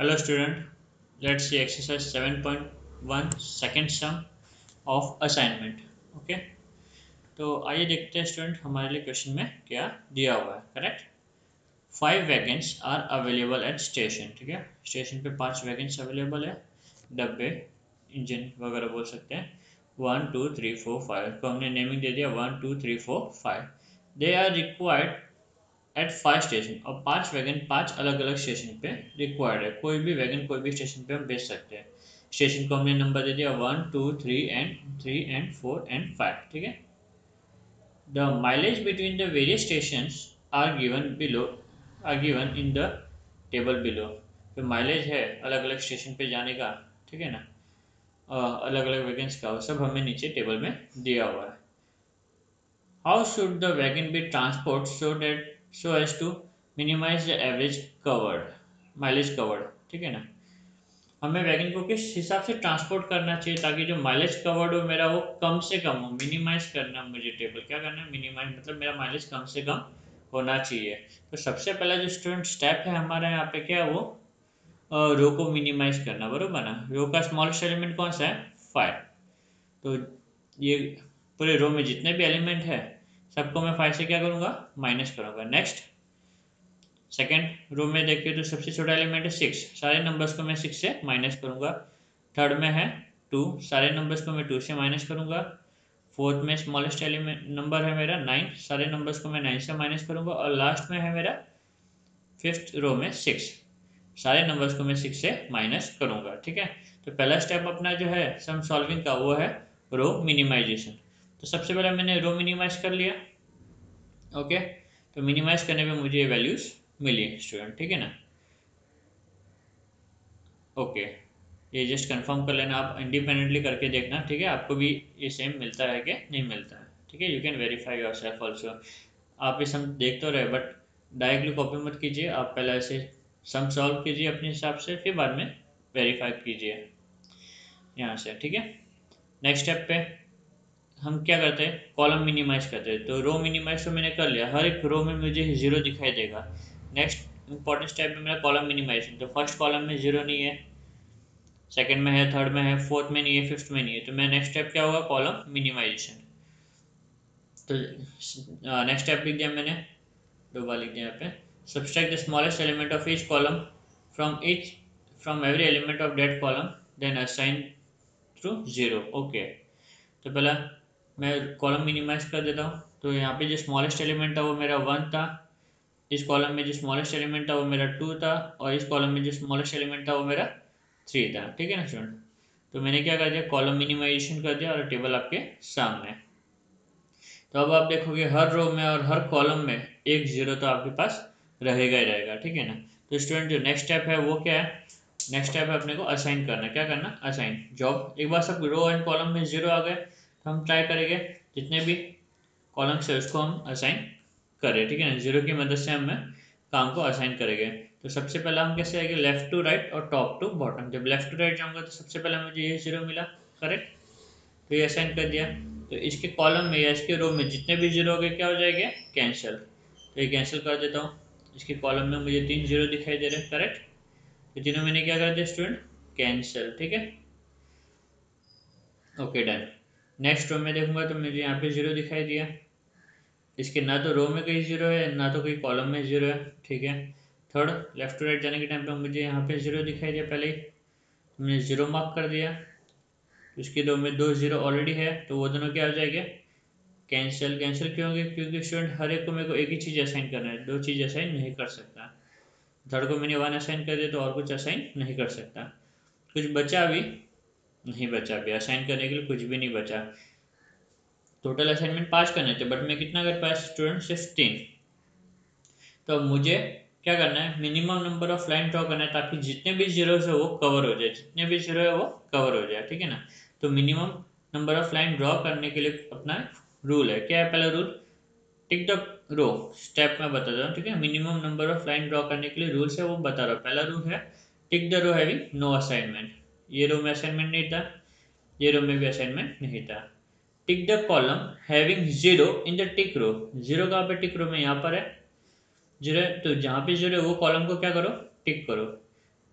Hello student, let's see exercise 7.1 second sum of assignment. Okay, तो आइए देखते हैं स्टूडेंट हमारे लिए क्वेश्चन में क्या दिया हुआ है correct five wagons are available at station ठीक है? स्टेशन पे पाँच वैगन्स अवेलेबल है डब्बे इंजन वगैरह बोल सकते हैं। One two three four five को हमने नेमिंग दे दिया one two three four five they are required at five station और पाँच वैगन पाँच अलग अलग स्टेशन पे रिक्वायर्ड है। कोई भी वैगन कोई भी स्टेशन पे हम भेज सकते हैं। स्टेशन को हमने नंबर दे दिया one two three and three and four and five ठीक है? The mileage between the various station are given below are given in the table below जो माइलेज है अलग अलग स्टेशन पे जाने का, ठीक है ना? अलग अलग वैगन्स का, वो सब हमें नीचे टेबल में दिया हुआ है। How should the wagon be transport so that so as to minimize the average covered mileage covered ठीक है ना? हमें वैगन को किस हिसाब से ट्रांसपोर्ट करना चाहिए ताकि जो माइलेज कवर्ड हो मेरा वो कम से कम हो? मिनिमाइज करना मुझे टेबल क्या करना है? मिनिमाइज मतलब मेरा माइलेज कम से कम होना चाहिए। तो सबसे पहला जो स्टूडेंट स्टेप है हमारा यहाँ पे क्या है वो? रो को मिनिमाइज करना, बरोबर ना? रो का स्मॉलेस्ट एलिमेंट कौन सा है? फाइव तो ये पूरे रो में जितने भी एलिमेंट है सबको मैं फाइव से क्या करूँगा? माइनस करूँगा। नेक्स्ट सेकेंड रो में देखिए तो सबसे छोटा एलिमेंट है सिक्स सारे नंबर्स को मैं सिक्स से माइनस करूँगा। थर्ड में है टू सारे नंबर्स को मैं टू से माइनस करूँगा। फोर्थ में स्मॉलेस्ट एलिमेंट नंबर है मेरा नाइन सारे नंबर्स को मैं नाइन से माइनस करूँगा। और लास्ट में है मेरा फिफ्थ रो में सिक्स सारे नंबर्स को मैं सिक्स से माइनस करूँगा। ठीक है? तो पहला स्टेप अपना जो है सम सॉल्विंग का वो है रो मिनिमाइजेशन तो सबसे पहले मैंने रो मिनिमाइज कर लिया। ओके तो मिनिमाइज करने पे मुझे ये वैल्यूज़ मिली स्टूडेंट ठीक है ना? ओके ये जस्ट कंफर्म कर लेना। आप इंडिपेंडेंटली करके देखना, ठीक है? आपको भी ये सेम मिलता है कि नहीं मिलता। है ठीक है? You can verify yourself also आप ये सम देख तो रहे बट डायरेक्टली कॉपी मत कीजिए। आप पहले ऐसे सम सॉल्व कीजिए अपने हिसाब से, फिर बाद में वेरीफाई कीजिए। यहाँ से, ठीक है? नेक्स्ट स्टेप पे हम क्या करते हैं? कॉलम मिनिमाइज करते हैं। तो रो मिनिमाइज तो मैंने कर लिया। हर एक रो में मुझे ज़ीरो दिखाई देगा। नेक्स्ट इंपॉर्टेंट स्टेप में मेरा कॉलम मिनिमाइजेशन तो फ़र्स्ट कॉलम में ज़ीरो नहीं है। सेकंड में है थर्ड में है फोर्थ में नहीं है फिफ्थ में नहीं है। तो मैं नेक्स्ट स्टेप क्या होगा? कॉलम मिनिमाइजेशन तो नेक्स्ट स्टेप लिख दिया मैंने। दो बार लिख दिया यहाँ पे। Subtract the smallest element of each column from each from every element of that column then assign through zero okay तो पहला मैं कॉलम मिनिमाइज कर देता हूँ। तो यहाँ पे जो स्मॉलेस्ट एलिमेंट था वो मेरा वन था। इस कॉलम में जो स्मॉलेस्ट एलिमेंट था वो मेरा टू था और इस कॉलम में जो स्मॉलेस्ट एलिमेंट था वो मेरा थ्री था। ठीक है ना स्टूडेंट तो मैंने क्या कर दिया? कॉलम मिनिमाइजेशन कर दिया और टेबल आपके सामने। तो अब आप देखोगे हर रो में और हर कॉलम में एक ज़ीरो तो आपके पास रहेगा ही रहेगा। ठीक है ना? तो स्टूडेंट जो नेक्स्ट स्टेप है वो क्या है? नेक्स्ट स्टेप है अपने को असाइन करना। क्या करना? असाइन जॉब एक बार सब रो एंड कॉलम में ज़ीरो आ गए। हम ट्राई करेंगे जितने भी कॉलम्स है उसको हम असाइन करें, ठीक है ना? ज़ीरो की मदद से हमें काम को असाइन करेंगे। तो सबसे पहले हम कैसे आएँगे? लेफ़्ट टू राइट और टॉप टू बॉटम जब लेफ़्ट टू राइट जाऊँगा तो सबसे पहले मुझे ये ज़ीरो मिला। करेक्ट तो ये असाइन कर दिया। तो इसके कॉलम में या इसके रो में जितने भी ज़ीरो हो गए, क्या हो जाएँगे? कैंसिल तो ये कैंसिल कर देता हूँ। इसके कॉलम में मुझे तीन ज़ीरो दिखाई दे रहे हैं। करेक्ट तो तीनों मैंने क्या कर दिया स्टूडेंट कैंसिल ठीक है? ओके डन नेक्स्ट रो में देखूँगा तो मुझे यहाँ पे ज़ीरो दिखाई दिया। इसके ना तो रो में कहीं ज़ीरो है, ना तो कहीं कॉलम में ज़ीरो है, ठीक है? थर्ड लेफ़्ट टू राइट जाने के टाइम पे मुझे यहाँ पे ज़ीरो दिखाई दिया पहले ही। तो मैंने ज़ीरो मार्क कर दिया। इसके दो में दो ज़ीरो ऑलरेडी है तो वो दोनों क्या हो जाएँगे? कैंसिल कैंसिल क्यों होंगे? क्योंकि स्टूडेंट हर एक को मेरे को एक ही चीज़ असाइन करना है, दो चीज़ असाइन नहीं कर सकता। थर्ड को मैंने वन असाइन कर दिया तो और कुछ असाइन नहीं कर सकता। कुछ बचा अभी? नहीं बचा अभी। असाइन करने के लिए कुछ भी नहीं बचा। टोटल असाइनमेंट पाँच करने थे बट मैं कितना कर पाया स्टूडेंट तीन तो मुझे क्या करना है? Minimum number of line draw करना है ताकि जितने भी ज़ीरो है वो कवर हो जाए। जितने भी ज़ीरो है वो कवर हो जाए, ठीक है ना? तो minimum number of line draw करने के लिए अपना रूल है। क्या है पहला rule tick the row step में बता रहा हूँ, ठीक है? Minimum number of line draw करने के लिए रूल्स है, वो बता रहा हूँ। पहला रूल है tick the row having no assignment ये रो में असाइनमेंट नहीं था, ये रो में भी असाइनमेंट नहीं था। Tick the column having zero in the tick row zero कहाँ पे टिक रो में? यहाँ पर है। ज़ीरो तो जहाँ पे ज़ीरो वो कॉलम को क्या करो? टिक करो।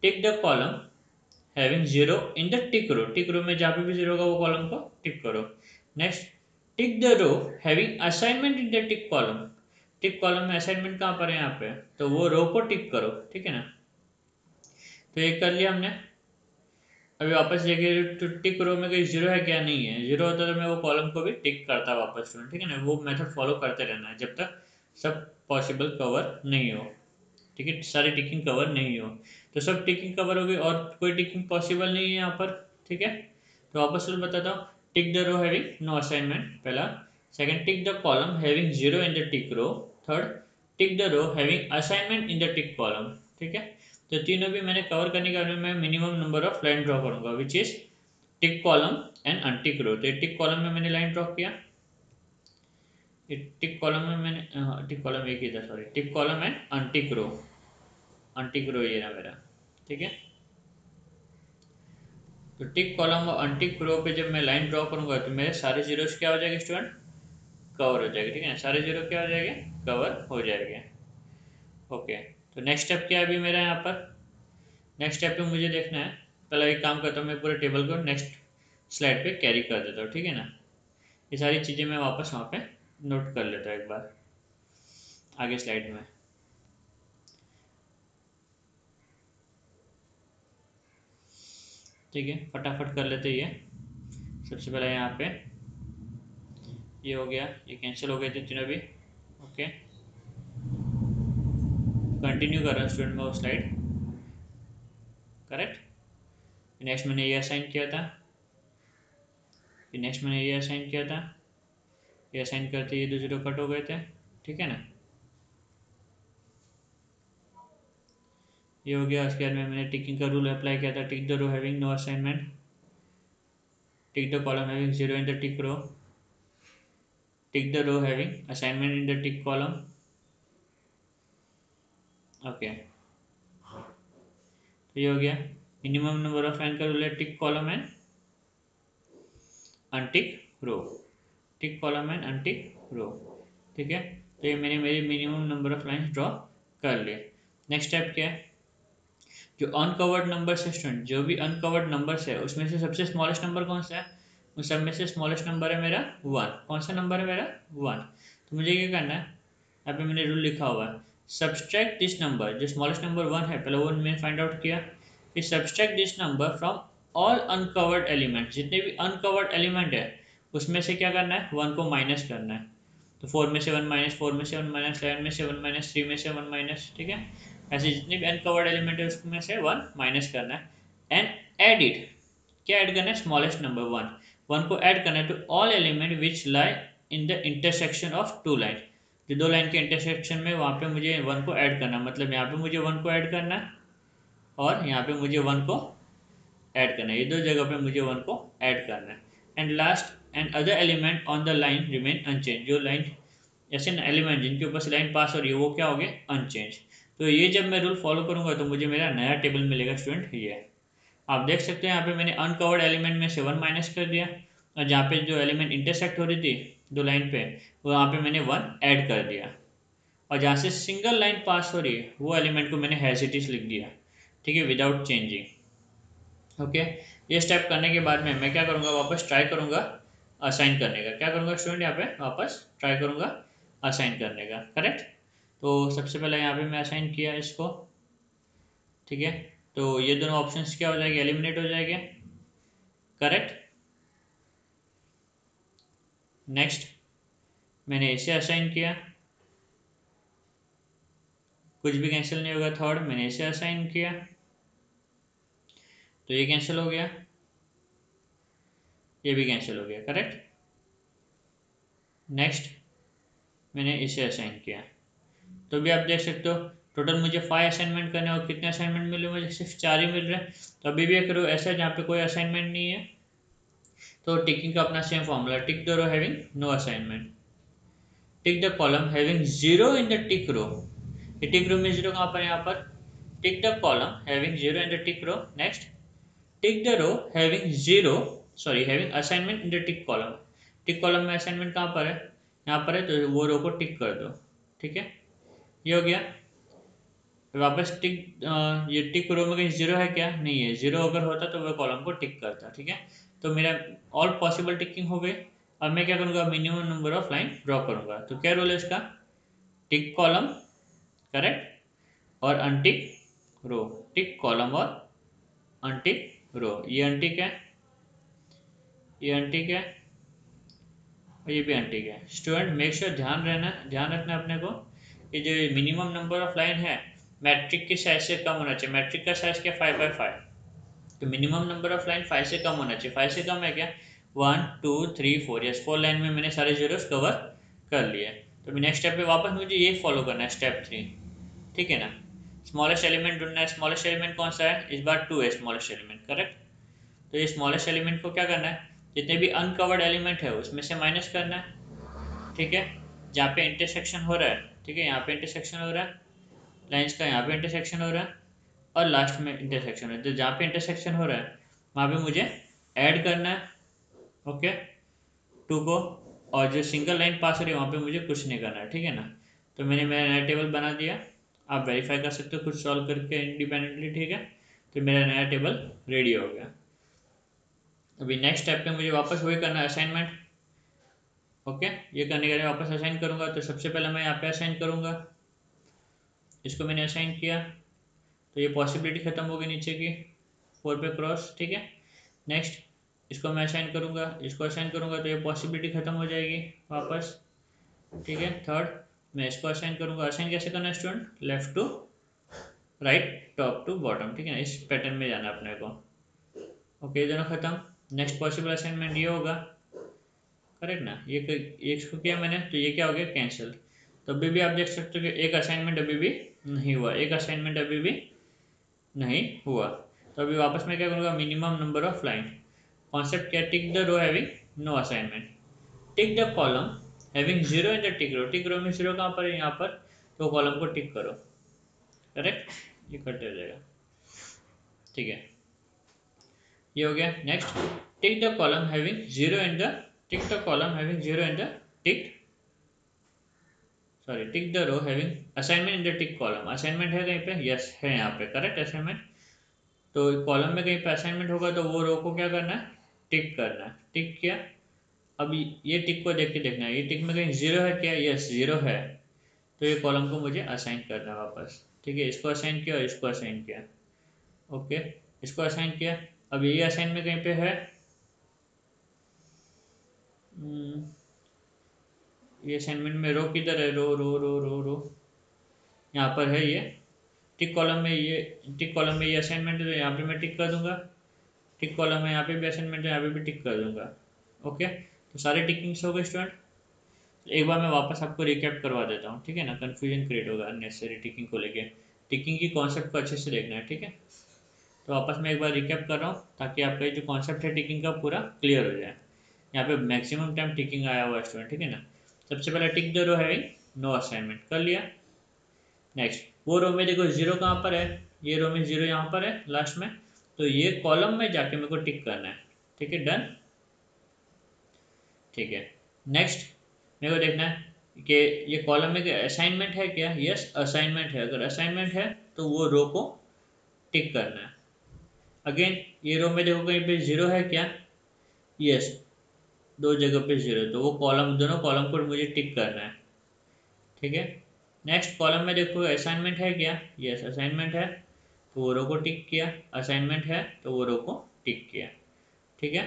Tick the column having zero in the tick row tick row में जहाँ पे भी ज़ीरो होगा, वो कॉलम को टिक करो। Next tick the row having assignment in the tick column tick column में असाइनमेंट कहाँ पर है? यहाँ पे। तो वो रो को टिक करो, ठीक है ना? तो ये कर लिया हमने। अभी वापस देखिए तो टिक रो में कोई ज़ीरो है क्या? नहीं है। ज़ीरो होता तो मैं वो कॉलम को भी टिक करता वापस स्टूडेंट ठीक है ना? वो मेथड फॉलो करते रहना है जब तक सब पॉसिबल कवर नहीं हो। ठीक है? सारी टिकिंग कवर नहीं हो। तो सब टिकिंग कवर हो गई और कोई टिकिंग पॉसिबल नहीं है यहाँ पर, ठीक है? तो वापस मैं बताता हूँ। Tick the row having no assignment पहला। Second tick the column having zero in the tick row third tick the row having assignment in the tick column ठीक है? तो तीनों भी मैंने कवर करने के बाद मैं minimum number of line draw करूँगा which is tick column and untick row तो टिक कॉलम में मैंने लाइन ड्रॉ किया। टिक कॉलम में मैंने टिक हाँ, कॉलम एक ही था sorry tick column and untick row untick row ये ना मेरा ठीक है? तो टिक कॉलम और अनटिक रो पे जब मैं लाइन ड्रॉ करूँगा तो मेरे सारे जीरोस क्या हो जाएँगे स्टूडेंट कवर हो जाएगा ठीक है? सारे ज़ीरो क्या हो जाएँगे? कवर हो जाएँगे। ओके तो नेक्स्ट स्टेप क्या है अभी मेरा यहाँ पर? नेक्स्ट स्टेप पे मुझे देखना है। पहले एक काम करता हूँ, मैं पूरे टेबल को नेक्स्ट स्लाइड पे कैरी कर देता हूँ, ठीक है ना? ये सारी चीज़ें मैं वापस वहाँ पे नोट कर लेता हूँ एक बार। आगे स्लाइड में। ठीक है, फटाफट कर लेते ये। सबसे पहले यहाँ पे ये हो गया, ये कैंसिल हो गए थे तीनों भी। ओके कंटिन्यू कर रहा हूँ स्टूडेंट में वो स्लाइड करेक्ट नेक्स्ट मैंने ये असाइन किया था. फिर नेक्स्ट मैंने ये असाइन किया था. ये असाइन करते ये दो ज़ीरो कट हो गए थे. ठीक है ना? ये हो गया, उसके बाद में मैंने टिकिंग का रूल अप्लाई किया था. Tick the row having no assignment tick the column having zero in the tick row tick the row having assignment in the tick column okay तो ये हो गया। मिनिमम नंबर ऑफ़ रूल है tick column and untick row tick column and untick row ठीक है? तो ये मैंने मेरी minimum number of line draw कर लिए। नेक्स्ट स्टेप क्या है? जो अनकवर्ड नंबर है स्टूडेंट जो भी अनकवर्ड नंबर्स है, उसमें से सबसे स्मॉलेस्ट नंबर कौन सा है? उस सब में से स्मॉलेस्ट नंबर है मेरा वन कौन सा नंबर है मेरा वन तो मुझे क्या करना है? यहाँ पे मैंने रूल लिखा हुआ है। सब्सट्रैक्ट दिस नंबर जो स्मॉलेस्ट नंबर वन है, पहले वो मैंने फाइंड आउट किया फिर subtract this number from all uncovered element जितने भी अनकवर्ड एलिमेंट है, उसमें से क्या करना है? वन को माइनस करना है। तो फोर में से वन माइनस फोर में से वन माइनस सेवन में से वन माइनस थ्री में से वन माइनस ठीक है? ऐसे जितने भी अनकवर्ड एलिमेंट है, उसमें से वन माइनस करना है। एंड एड इट क्या ऐड करना है? स्मॉलेस्ट नंबर वन वन को ऐड करना है to all element which lie in the intersection of two line जो दो लाइन के इंटरसेक्शन में वहाँ पे मुझे वन को ऐड करना है। मतलब यहाँ पे मुझे वन को ऐड करना है और यहाँ पे मुझे वन को ऐड करना है। ये दो जगह पे मुझे वन को ऐड करना है। And last and other element on the line remain unchange जो लाइन ऐसे एलिमेंट जिनके ऊपर से लाइन पास हो रही है, वो क्या हो गए? अनचेंज तो ये जब मैं रूल फॉलो करूँगा तो मुझे मेरा नया टेबल मिलेगा स्टूडेंट ये आप देख सकते हैं यहाँ पे मैंने अनकवर्ड एलिमेंट में से वन माइनस कर दिया। और जहाँ पे जो एलिमेंट इंटरसेक्ट हो रही थी दो लाइन पे, वहाँ पे मैंने वन ऐड कर दिया। और जहाँ से सिंगल लाइन पास हो रही है, वो एलिमेंट को मैंने हैसिटिस लिख दिया। ठीक है विदाउट चेंजिंग ओके ये स्टेप करने के बाद में मैं क्या करूँगा, वापस ट्राई करूँगा असाइन करने का। क्या करूँगा स्टूडेंट यहाँ पे वापस ट्राई करूँगा असाइन करने का। करेक्ट तो सबसे पहले यहाँ पे मैं असाइन किया इसको। ठीक है? तो ये दोनों ऑप्शंस क्या हो जाएँगे? एलिमिनेट हो जाएँगे। करेक्ट नेक्स्ट मैंने इसे असाइन किया। कुछ भी कैंसिल नहीं होगा थर्ड मैंने इसे असाइन किया। तो ये कैंसिल हो गया। ये भी कैंसिल हो गया करेक्ट नेक्स्ट मैंने इसे असाइन किया। तो भी आप देख सकते हो टोटल मुझे फाइव असाइनमेंट करने और कितने असाइनमेंट मिले, मुझे सिर्फ़ चार ही मिल रहे हैं। तो अभी भी एक ऐसा जहाँ पे कोई असाइनमेंट नहीं है तो टिकिंग का अपना same formula tick the row having no assignment tick the column having zero in the tick row tick row में ज़ीरो कहाँ पर यहाँ पर? Tick the column having zero in the tick row next tick the row having zero sorry having assignment in the tick column tick column में assignment कहाँ पर है? यहाँ पर है तो वो रो को टिक कर दो. ठीक है? ये हो गया. वापस टिक ये टिक रो में कहीं ज़ीरो है क्या? नहीं है. ज़ीरो अगर होता तो वह कॉलम को टिक करता. ठीक है? तो मेरा ऑल पॉसिबल टिकिंग हो गई अब मैं क्या करूँगा? Minimum number of line draw करूँगा। तो क्या रोल है इसका? टिक कॉलम करेक्ट और अनटिक रो टिक कॉलम और अनटिक रो ये अनटिक है। ये अनटिक है। और ये भी अनटिक है। स्टूडेंट मेक श्योर ध्यान रहना, ध्यान रखना अपने को कि जो मिनिमम नंबर ऑफ़ लाइन है मैट्रिक के साइज़ से कम होना चाहिए। मैट्रिक का साइज़ क्या? फाइव बाई फाइव तो minimum number of line five से कम होना चाहिए। फाइव से कम है क्या? One two three four yes four line में मैंने सारे जीरोस कवर कर लिए। तो नेक्स्ट स्टेप पे वापस मुझे ये फॉलो करना है स्टेप थ्री ठीक है ना? स्मॉलेस्ट एलिमेंट ढूंढना है। स्मॉलेस्ट एलिमेंट कौन सा है? इस बार टू है स्मॉलेस्ट एलिमेंट करेक्ट तो ये स्मॉलेस्ट एलिमेंट को क्या करना है? जितने भी अनकवर्ड एलिमेंट है, उसमें से माइनस करना है। ठीक है? जहाँ पे इंटरसेक्शन हो रहा है। ठीक है? यहाँ पे इंटरसेक्शन हो रहा है। लाइन्स का यहाँ पे इंटरसेक्शन हो रहा है। और लास्ट में इंटरसेक्शन हो। तो जहाँ पे इंटरसेक्शन हो रहा है, वहाँ पे मुझे ऐड करना है ओके टू को, और जो सिंगल लाइन पास हो रही है, वहाँ पे मुझे कुछ नहीं करना है, ठीक है ना? तो मैंने मेरा नया टेबल बना दिया। आप वेरीफाई कर सकते हो कुछ सॉल्व करके इंडिपेंडेंटली ठीक है? तो मेरा नया टेबल रेडी हो गया। अभी नेक्स्ट स्टेप पे मुझे वापस वही करना है असाइनमेंट ओके ये करने के लिए वापस असाइन करूँगा तो सबसे पहले मैं यहाँ पे असाइन करूँगा। इसको मैंने असाइन किया। तो ये पॉसिबिलिटी ख़त्म होगी नीचे की। फोर पे क्रॉस ठीक है? नेक्स्ट इसको मैं असाइन करूँगा। इसको असाइन करूँगा तो ये पॉसिबिलिटी ख़त्म हो जाएगी वापस। ठीक है? थर्ड मैं इसको असाइन करूँगा। असाइन कैसे करना है student left to right top to bottom ठीक है? ना इस पैटर्न में जाना अपने को। ओके दोनों ख़त्म। नेक्स्ट पॉसिबल असाइनमेंट ये होगा। करेक्ट ना? ये ये इसको किया मैंने तो ये क्या हो गया? कैंसिल तो अभी भी आप देख सकते हो कि एक असाइनमेंट अभी भी नहीं हुआ। एक असाइनमेंट अभी भी नहीं हुआ। तो अभी वापस मैं क्या करूँगा? Minimum number of line concept क्या? Tick the row having no assignment tick the column having zero in the tick row tick row में ज़ीरो कहाँ पर है? यहाँ पर। तो कॉलम को टिक करो। करेक्ट ये करते हो जाएगा। ठीक है। ये हो गया। Next tick the column having zero in the tick the column having zero in the tick sorry tick the row having assignment in the tick column assignment है कहीं पे? यस है यहाँ पे करेक्ट असाइनमेंट तो कॉलम में कहीं पे असाइनमेंट होगा तो वो रो को क्या करना है? टिक करना है। टिक किया? अब ये टिक को देख के देखना है। ये टिक में कहीं ज़ीरो है क्या? यस ज़ीरो है। तो ये कॉलम को मुझे असाइन करना है वापस। ठीक है इसको असाइन किया और इसको असाइन किया। ओके इसको असाइन किया। अब ये असाइन में कहीं पे है? हम्म, ये असाइनमेंट में रो किधर है? रो रो रो रो रो। यहाँ पर है ये। टिक कॉलम में ये, टिक कॉलम में ये असाइनमेंट है तो यहाँ पे मैं टिक कर दूँगा। टिक कॉलम में यहाँ पे भी असाइनमेंट है, यहाँ पे भी टिक कर दूँगा। ओके? तो सारे टिकिंग्स हो गए स्टूडेंट। एक बार मैं वापस आपको रिकैप करवा देता हूँ, ठीक है ना? कन्फ्यूज़न क्रिएट होगा अननेसेसरी टिकिंग को लेके। टिकिंग की कॉन्सेप्ट को अच्छे से देखना है, ठीक है? तो वापस मैं एक बार रिकैप कर रहा हूँ ताकि आपका जो कॉन्सेप्ट है टिकिंग का पूरा क्लियर हो जाए। यहाँ पे मैक्सिमम टाइम टिकिंग आया हुआ है स्टूडेंट, ठीक है ना? सबसे पहले टिक द रो है नो असाइनमेंट कर लिया। नेक्स्ट वो रो में देखो ज़ीरो कहाँ पर है? ये रो में ज़ीरो यहाँ पर है लास्ट में। तो ये कॉलम में जाके मेरे को टिक करना है। ठीक है डन ठीक है। नेक्स्ट मेरे को देखना है कि ये कॉलम में असाइनमेंट है क्या? यस असाइनमेंट है। अगर असाइनमेंट है तो वो रो को टिक करना है। अगेन ये रो में देखो कहीं पे ज़ीरो है क्या? यस दो जगह पे ज़ीरो तो वो कॉलम दोनों कॉलम को मुझे टिक करना है। ठीक है? नेक्स्ट कॉलम में देखो असाइनमेंट है क्या? यस असाइनमेंट है तो वो रो को टिक किया। असाइनमेंट है तो वो रो को टिक किया। ठीक है?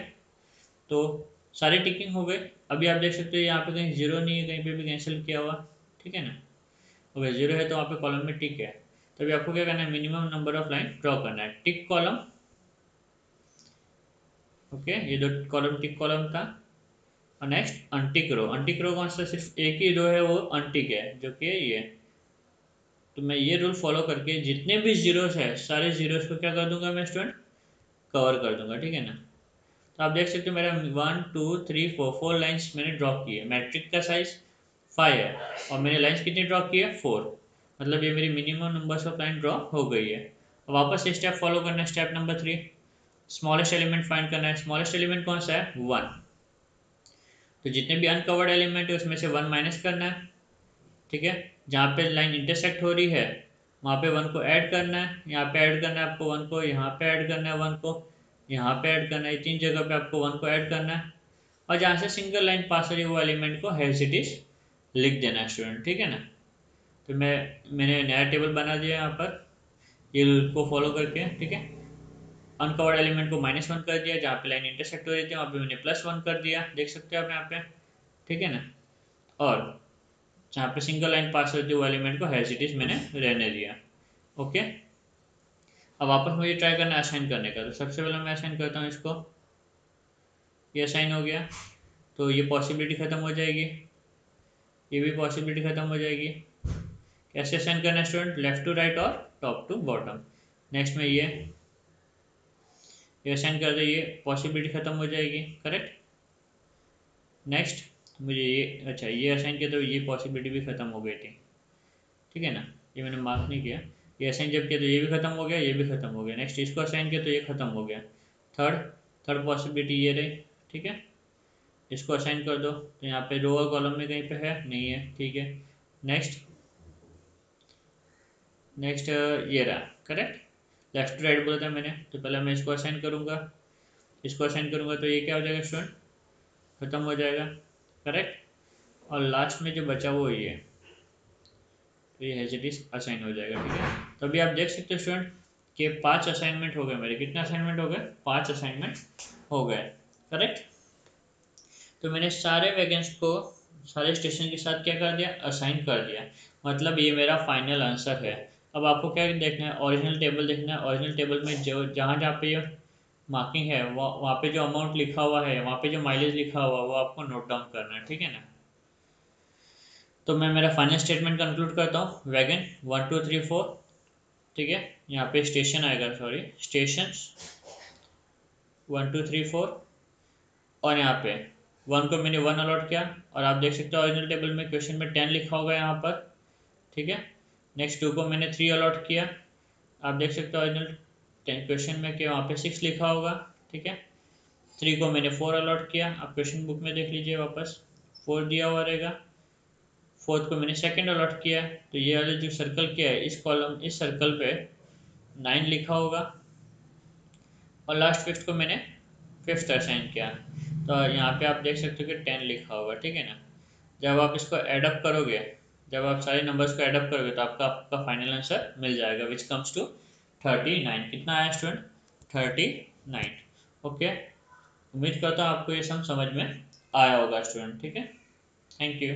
तो सारी टिकिंग हो गई। अभी आप देख सकते हो, यहाँ पे कहीं ज़ीरो नहीं है, कहीं पे भी कैंसिल किया हुआ। ठीक है ना? ओके ज़ीरो है तो वहाँ पे कॉलम में टिक है। तो अभी आपको क्या करना है? Minimum number of line draw करना है। टिक कॉलम ओके ये दो कॉलम टिक कॉलम था। और next untick row untick row कौन सा सिर्फ़ एक ही रो है, वो अंटिक है, जो कि ये. तो मैं ये रूल फॉलो करके जितने भी जीरोस है, सारे जीरोस को क्या कर दूँगा मैं स्टूडेंट कवर कर दूँगा, ठीक है ना? तो आप देख सकते हो मेरा one two three four four lines मैंने ड्रॉ किए मैट्रिक का साइज़ फाइव है और मैंने लाइन्स कितनी ड्रॉ की है? फोर मतलब ये मेरी minimum number of line draw हो गई है. वापस ये स्टेप फॉलो करना है step number three smallest element find करना है. स्मॉलेस्ट एलिमेंट कौन सा है? वन तो जितने भी अनकवर्ड एलिमेंट है, उसमें से वन माइनस करना है, ठीक है? जहाँ पे लाइन इंटरसेक्ट हो रही है, वहाँ पे वन को ऐड करना है, यहाँ पे ऐड करना है आपको वन को, यहाँ पे ऐड करना है वन को, यहाँ पे ऐड करना है तीन जगह पे आपको वन को ऐड करना है। और जहाँ से सिंगल लाइन पास हो रही है, वो एलिमेंट को हेजिटिस लिख देना है स्टूडेंट ठीक है ना? तो मैं, मैंने नया टेबल बना दिया यहाँ पर, ये को फॉलो करके, ठीक है? अनकवर्ड एलिमेंट को माइनस वन कर दिया, जहाँ पे लाइन इंटरसेक्ट हो रही थी, वहाँ पे मैंने प्लस वन कर दिया, देख सकते हो आप यहाँ पे, ठीक है ना? और जहाँ पे सिंगल लाइन पास होती है, वो एलिमेंट को हैज़ इट इज़ मैंने रहने दिया ओके अब वापस मुझे ट्राई करना असाइन करने का तो सबसे पहले मैं असाइन करता हूँ इसको, ये असाइन हो गया तो ये पॉसिबिलिटी ख़त्म हो जाएगी, ये भी पॉसिबिलिटी ख़त्म हो जाएगी, कैसे असाइन करना स्टूडेंट लेफ़्ट टू राइट और टॉप टू बॉटम नेक्स्ट में ये ये असाइन कर दो, ये पॉसिबिलिटी ख़त्म हो जाएगी करेक्ट नेक्स्ट मुझे ये अच्छा ये असाइन किया तो ये पॉसिबिलिटी भी ख़त्म हो गई थी। ठीक है ना? ये मैंने मार्क नहीं किया। ये असाइन जब किया तो ये भी ख़त्म हो गया, ये भी ख़त्म हो गया। नेक्स्ट इसको असाइन किया तो ये ख़त्म हो गया। थर्ड थर्ड पॉसिबिलिटी ये रही। ठीक है? इसको असाइन कर दो। तो यहाँ पे रो और कॉलम में कहीं पे है? नहीं है। ठीक है? नेक्स्ट नेक्स्ट ये रहा। करेक्ट लेफ़्ट राइट बोला था मैंने तो पहले मैं इसको असाइन करूँगा। इसको असाइन करूँगा तो ये क्या हो जाएगा स्टूडेंट ख़त्म हो जाएगा करेक्ट और लास्ट में जो बचा वो ये तो ये हेजिटिस असाइन हो जाएगा, ठीक है? तो अभी आप देख सकते हो स्टूडेंट कि पाँच असाइनमेंट हो गए मेरे। कितने असाइनमेंट हो गए? पाँच असाइनमेंट हो गए करेक्ट तो मैंने सारे वैकेंस को, सारे स्टेशन के साथ क्या कर दिया? असाइन कर दिया। मतलब ये मेरा फाइनल आंसर है। अब आपको क्या देखना है? ओरिजिनल टेबल देखना है। ओरिजिनल टेबल में जो, जहाँ जहाँ पे मार्किंग है वो वहाँ पे जो अमाउंट लिखा हुआ है, वहाँ पे जो माइलेज लिखा हुआ है, वो आपको नोट डाउन करना है, ठीक है ना? तो मैं मेरा फाइनल स्टेटमेंट कंक्लूड करता हूँ। Wagon one two three four ठीक है? यहाँ पे स्टेशन आएगा sorry station one two three four और यहाँ पे वन को मैंने वन अलॉट किया। और आप देख सकते हो ओरिजिनल टेबल में क्वेश्चन में टेन लिखा होगा यहाँ पर, ठीक है? नेक्स्ट टू को मैंने थ्री अलॉट किया। आप देख सकते हो ओरिजिनल टेन क्वेश्चन में कि वहाँ पे सिक्स लिखा होगा, ठीक है? थ्री को मैंने फोर अलॉट किया। आप क्वेश्चन बुक में देख लीजिए वापस। फोर दिया हुआ रहेगा। फोर्थ को मैंने सेकंड अलॉट किया। तो ये वाले जो सर्कल किया है, इस कॉलम इस सर्कल पे नाइन लिखा होगा। और लास्ट फिफ्थ को मैंने फिफ्थ असाइन किया। तो यहाँ पे आप देख सकते हो कि टेन लिखा होगा, ठीक है ना? जब आप इसको एडअप करोगे जब आप सारे नंबर्स को एडअप करोगे तो आपका आपका फाइनल आंसर मिल जाएगा which comes to thirty nine कितना आया स्टूडेंट थर्टी नाइन ओके उम्मीद करता हूँ आपको ये सब समझ में आया होगा स्टूडेंट ठीक है? Thank you